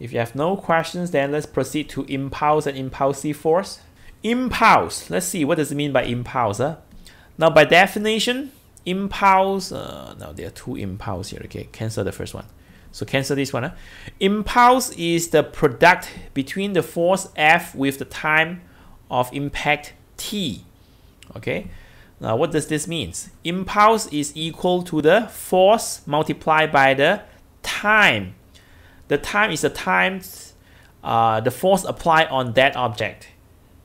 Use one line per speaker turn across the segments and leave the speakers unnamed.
If you have no questions, then let's proceed to impulse and impulsive force. Impulse, let's see, what does it mean by impulse? Huh? Now, by definition, impulse, uh, now there are two impulse here, okay, cancel the first one. So cancel this one. Huh? Impulse is the product between the force F with the time of impact T, okay? Now, what does this mean? Impulse is equal to the force multiplied by the time the time is the time uh, the force applied on that object.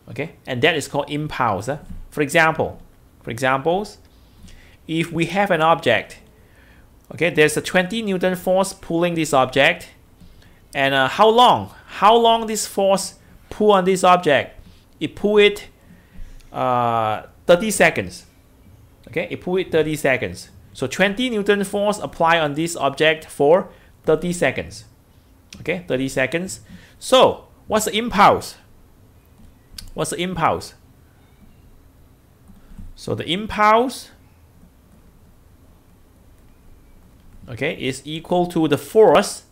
Okay? And that is called impulse uh. for example for examples if we have an object okay there's a 20 newton force pulling this object and uh, how long? How long this force pull on this object? It pull it uh, 30 seconds. Okay? It pull it 30 seconds. So 20 newton force apply on this object for 30 seconds okay 30 seconds. So what's the impulse? What's the impulse? So the impulse okay is equal to the force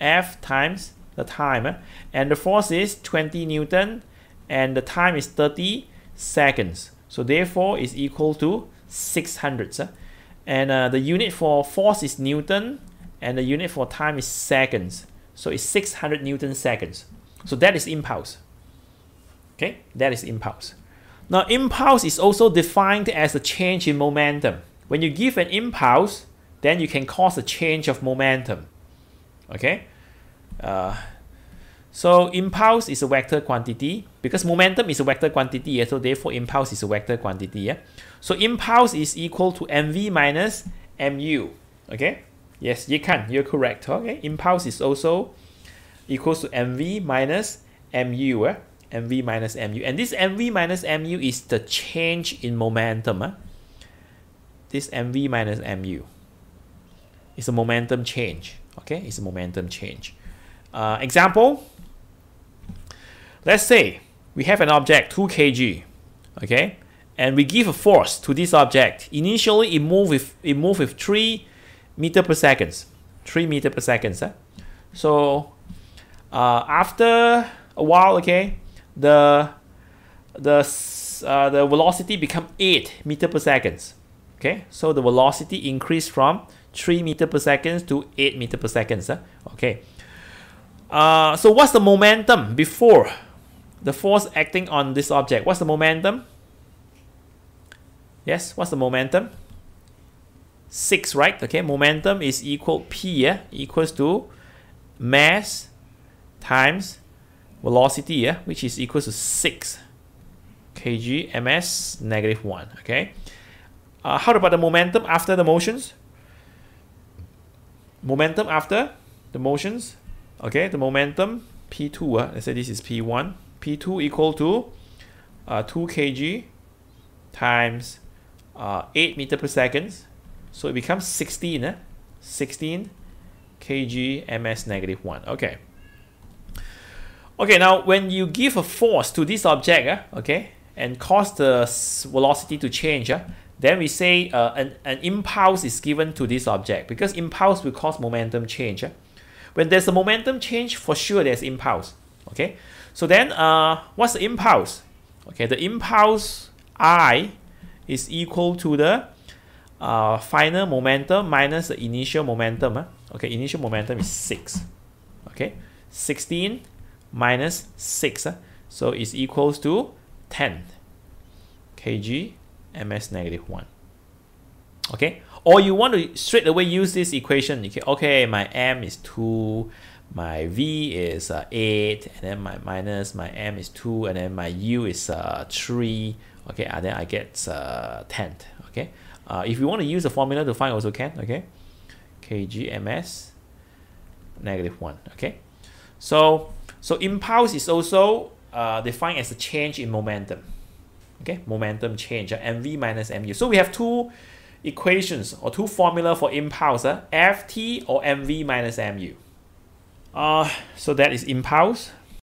F times the time eh? and the force is 20 Newton and the time is 30 seconds. So therefore is equal to 600 eh? and uh, the unit for force is Newton and the unit for time is seconds so it's 600 Newton seconds. So that is impulse. Okay, that is impulse. Now impulse is also defined as a change in momentum. When you give an impulse, then you can cause a change of momentum. Okay, uh, so impulse is a vector quantity because momentum is a vector quantity, yeah, so therefore impulse is a vector quantity. Yeah? So impulse is equal to mv minus mu. Okay, Yes, you can. You're correct. Okay, impulse is also equals to mv minus mu. Eh? mv minus mu. And this mv minus mu is the change in momentum. Eh? This mv minus mu is a momentum change. Okay, it's a momentum change. Uh, example, let's say we have an object 2 kg, okay, and we give a force to this object. Initially, it move with it move with 3 meter per seconds, 3 meter per seconds. Eh? So uh, after a while, okay, the the uh, the velocity become 8 meter per seconds. Okay, so the velocity increased from 3 meter per seconds to 8 meter per seconds. Eh? Okay. Uh, so what's the momentum before the force acting on this object? What's the momentum? Yes, what's the momentum? 6, right? Okay, momentum is equal P, yeah, equals to mass times velocity, yeah, which is equal to 6 kg ms negative 1, okay? Uh, how about the momentum after the motions? Momentum after the motions, okay, the momentum P2, uh, let's say this is P1, P2 equal to uh, 2 kg times uh, 8 meter per second so it becomes 16, eh? 16 kg ms negative 1. Okay. Okay, now when you give a force to this object, uh, okay, and cause the velocity to change, uh, then we say uh, an, an impulse is given to this object because impulse will cause momentum change. Uh. When there's a momentum change, for sure there's impulse. Okay, so then uh, what's the impulse? Okay, the impulse I is equal to the uh, final momentum minus the initial momentum. Uh. Okay, initial momentum is 6. Okay, 16 minus 6. Uh. So it's equals to 10 kg ms negative 1. Okay, or you want to straight away use this equation. Can, okay, my m is 2, my v is uh, 8, and then my minus my m is 2, and then my u is uh, 3. Okay, and then I get uh, 10. Okay, uh, if you want to use the formula to find also can, okay? kgms negative 1, okay? So, so impulse is also uh, defined as a change in momentum, okay? Momentum change, uh, mv minus mu. So we have two equations or two formula for impulse, uh, ft or mv minus mu. Uh, so that is impulse